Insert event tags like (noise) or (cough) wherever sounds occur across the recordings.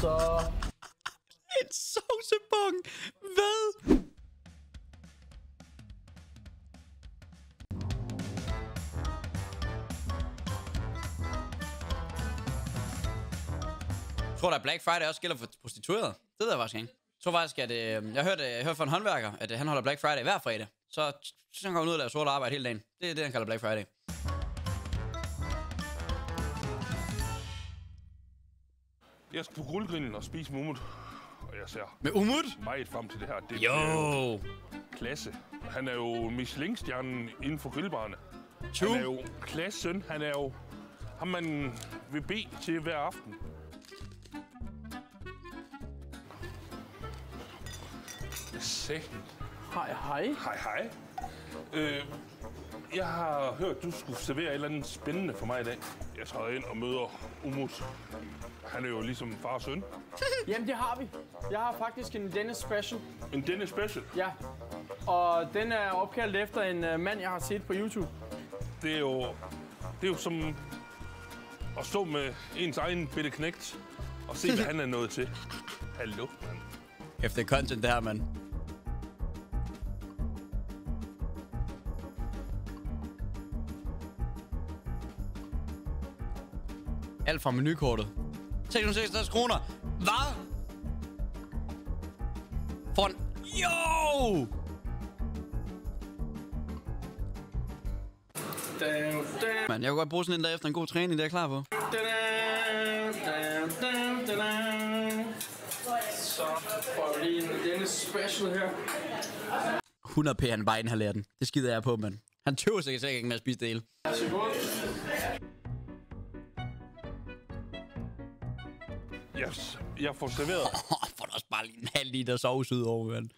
Så... En sovsebong. Hvad? Jeg tror, der er Black Friday også gælder for prostituerede. Det ved jeg faktisk ikke. Jeg tror faktisk, at øh, jeg hørte, jeg hørte fra en håndværker, at øh, han holder Black Friday hver fredag. Så, så han går ud og laver sort arbejde hele dagen. Det er det, han kalder Black Friday. Jeg skal på guldgrillen og spise mummut. Og jeg ser Med umut? meget frem til det her. Det Jo. er jo klasse. Han er jo Michelin-stjernen inden for grillbarne. True. Han er jo klassen. Han er jo ham, man vil bede til hver aften. Sækken. Hej, hej. Hej, hej. Øh, jeg har hørt, du skulle servere et eller andet spændende for mig i dag. Jeg træder ind og møder Umut. Han er jo ligesom far og søn. (laughs) Jamen, det har vi. Jeg har faktisk en Dennis Special. En denne special. Ja. Og den er opkaldt efter en uh, mand, jeg har set på YouTube. Det er jo, det er jo som at stå med ens egen bitte knægt og se, hvad han er nået til. Hallo, mand. Efter content det her, mand. Alt fra menukortet. 666 kroner. Hvad? For en... Jo! Man, jeg kunne godt bruge sådan en dag efter en god træning, det er jeg klar på. Så får vi lige en Special her. 100 p, han bare inhalerer den. Det skider jeg på, mand. Han tøver sikkert ikke med at spise det hele. Værsgo. Jeg, får serveret (laughs) Åh, får du også bare lige en halv liter sovs ud over, mand.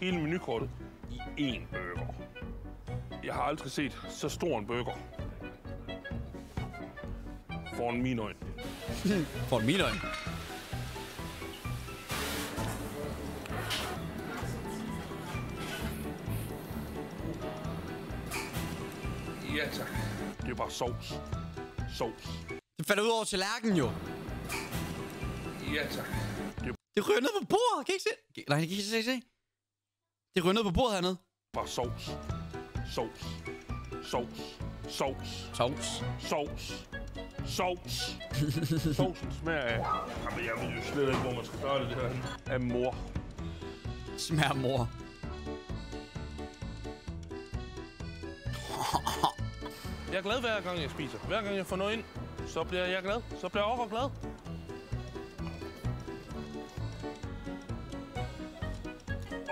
hele menukortet i én burger. Jeg har aldrig set så stor en burger. Foran mine øjne. (laughs) For en mine øjne. Ja, tak. Det er bare sovs. Sovs. Det falder ud over tallerkenen, jo. Ja, tak. Det er ryger ned på bordet. Kan I ikke se? Nej, kan I ikke se, se? Det ryger ned på bordet hernede. bare sovs. Sovs. Sovs. Sovs. Sovs. Sovs. Sovs. Sovsen smager af... Jamen, jeg ved jo slet ikke, hvor man skal gøre det, det her. Af mor. Smager mor. Jeg er glad hver gang, jeg spiser. Hver gang jeg får noget ind, så bliver jeg glad. Så bliver jeg også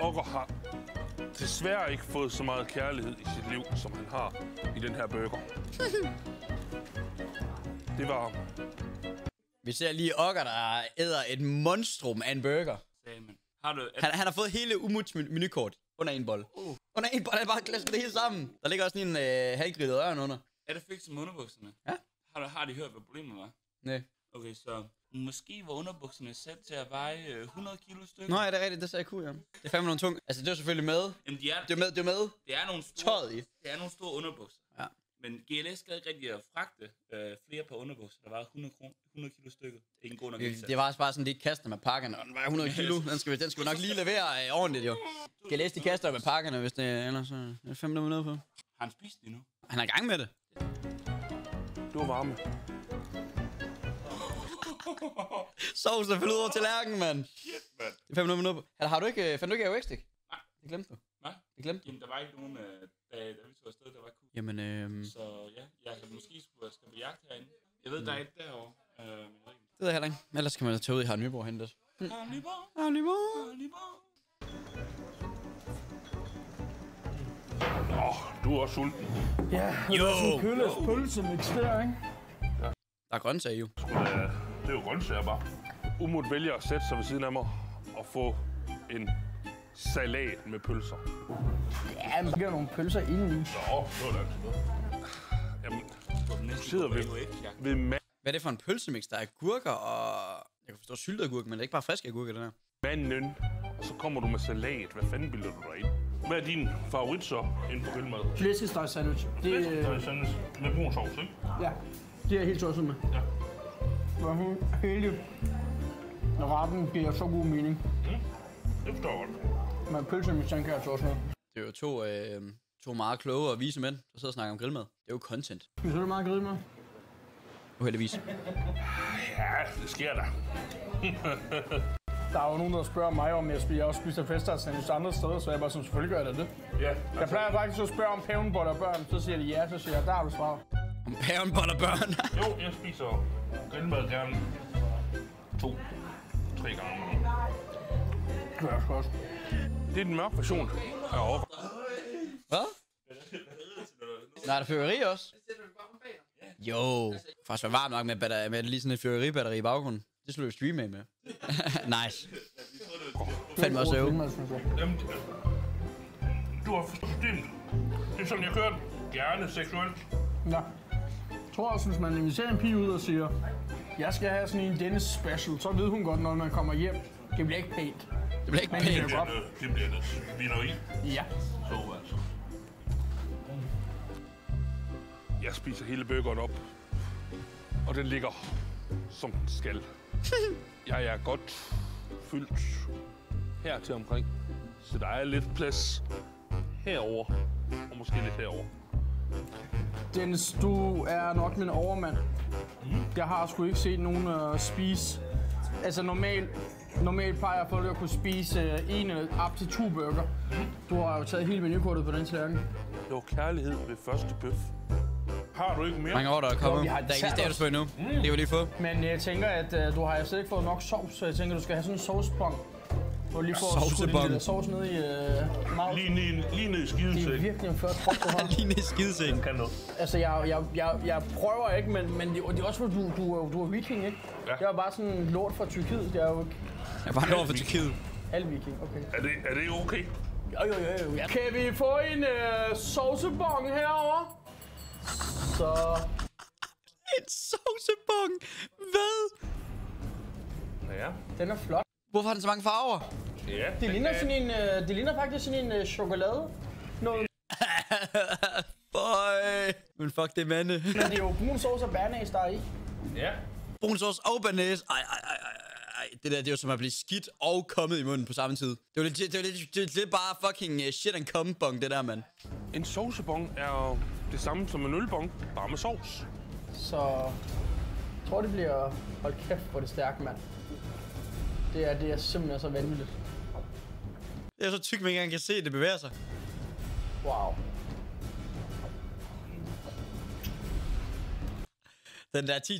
Ogger har desværre ikke fået så meget kærlighed i sit liv, som han har i den her burger. (laughs) Det var... Vi ser lige Okker, der æder et monstrum af en burger. Jamen. Har du... Han, han har fået hele Umuts men- menukort under en bold. Uh. Under en bold, han bare glasset det hele sammen. Der ligger også lige en øh, halvgrillet ørn under. er det fikset med underbukserne? Ja. Har, du, har de hørt, hvad problemet var? Nej. Okay, så måske var underbukserne sat til at veje øh, 100 kilo stykker. Nå, ja, det er rigtigt, det sagde jeg kunne, ja. Det er fandme nogle tung. Altså, det er jo selvfølgelig med. Jamen, de er, Det er med, det er med. det er nogle store, Tøjet i. Det er nogle store underbukser. Ja. Men GLS gad ikke rigtig at fragte øh, flere par underbukser, der var 100, kron, 100 kilo stykket. Det er ikke en god nok Det, indsats. det var også bare sådan, de ikke kaster med pakkerne. Og den var 100 kilo. (laughs) Den skal, vi, den skal vi nok lige levere øh, ordentligt, jo. Læse, de kaster med pakkerne, hvis det er ellers så er det fem minutter på. Har han spist det nu? Han er i gang med det. Det var varme. Sovs er faldet ud over tallerkenen, mand. Shit, mand. Det er fem minutter på. Eller har du ikke, øh, fandt du ikke AOX-stik? Nej. Det glemte du. Hvad? Det glemte du. Jamen, der var ikke nogen, øh, da, da vi tog afsted, der var kunne. Jamen, øh, Så ja, jeg kan måske skulle skal på jagt herinde. Jeg ved, der er et derovre. Øh, men jeg ved ikke. det ved jeg heller ikke. Ellers kan man tage ud i Harald Nyborg og hente det. Harald Nyborg, Harald Nyborg. Harald Nyborg. Åh, du er også sulten. Ja, Jo! køles pølse der, ikke? Der er grøntsager jo. Da- Det er jo grøntsager bare. Umut vælger at sætte sig ved siden af mig og få en salat med pølser. Ja, man skal nogle pølser ind i. Nå, det var da altid noget. Jamen, næste sidder på ved, ved Hvad er det for en pølsemix? Der er agurker og... Jeg kan forstå syltet agurk, men det er ikke bare friske agurker, det der. manden, og så kommer du med salat. Hvad fanden bilder du dig ind? Hvad er din favorit så inden for grillmad? Flæskesteg sandwich. Det, øh, Flæskesteg med brun sovs, ikke? ja, det er helt tosset med. Ja. Hvor hele retten giver så god mening. Det forstår jeg godt. Men pølse med sandkage er også noget. Det er jo to, øh, to meget kloge og vise mænd, der sidder og snakker om grillmad. Det er jo content. Spiser du meget grill med? Uheldigvis. Ja, det sker da. (laughs) Der er jo nogen, der spørger mig, om jeg spiser, jeg også spiser festarsandwich andre steder, så jeg bare sådan, selvfølgelig gør jeg det. Ja, Jeg altså, plejer faktisk at spørge om pævenboller og børn, så siger de ja, så siger jeg, der har du svaret. Om pæren boller børn. jo, jeg spiser grillmad gerne to, tre gange om ugen. Det sgu også. Det er den mørke version af over. Hvad? Nej, er der fyrværkeri også? Jo. Faktisk var varmt nok med, batter- med lige sådan et fyrværkeribatteri i baggrunden. Det skulle du streame af med. (laughs) nice. Fandme også øve. Jamen, du har forstået systemet. Det er sådan, jeg kører den. Gerne seksuelt. Ja. Jeg tror også, hvis man inviterer en pige ud og siger, jeg skal have sådan en Dennis special, så ved hun godt, når man kommer hjem, det bliver ikke pænt. Det bliver ikke Men pænt. det Det bliver noget, det bliver noget svineri. Ja. Så altså. Jeg spiser hele burgeren op. Og den ligger, som den skal. (laughs) Jeg er godt fyldt her til omkring. Så der er lidt plads herover og måske lidt herover. Dennis, du er nok min overmand. Jeg har sgu ikke set nogen uh, spise. Altså normalt, normalt plejer folk at kunne spise uh, en eller op til to burger. Du har jo taget hele menukortet på den tallerken. Det var kærlighed ved første bøf. Har du ikke mere? Mange år, der er kommet. har Der er ikke status på endnu. Det var lige få. Men jeg tænker, at uh, du har jo slet ikke fået nok sovs, så jeg tænker, du skal have sådan en sovsbong. Hvor du lige får skudt lidt Sovsebong. af det der sovs ned i uh, mouth. Lige, lige, lige ned i skiden Det er virkelig en flot krop, du har. (laughs) Lige ned i skideseng. Kan noget. Altså, jeg, jeg, jeg, jeg prøver ikke, men, men det, det er også fordi, du, du, er- du er viking, ikke? Ja. Jeg er bare sådan en lort fra Tyrkiet. Jeg er jo Jeg var over for Tyrkiet. halv viking, okay. Er det, er det okay? Jo, jo, jo, jo. Ja. Kan vi få en øh, sovsebong herover? Så... En sovsebong. Hvad? Ja. Den er flot. Hvorfor har den så mange farver? Ja. Det ligner, sådan en, øh, det ligner faktisk sådan en øh, chokolade. Noget. (laughs) Boy. Men fuck det mande. Men det er jo brun sovs og bærnæs, der er i. Ja. Brun sauce og banæs. Ej, ej, ej, ej, ej. Det der, det er jo som at blive skidt og kommet i munden på samme tid. Det var lidt, det var lidt, det, det er bare fucking uh, shit and cum bong, det der, mand. En sovsebong er det samme som en ølbong, bare med sovs. Så... Jeg tror, det bliver... Hold kæft, hvor er det stærkt, mand. Det er, det er simpelthen så vanvittigt. Det er så tyk, man ikke engang kan se, at det bevæger sig. Wow. Den der 10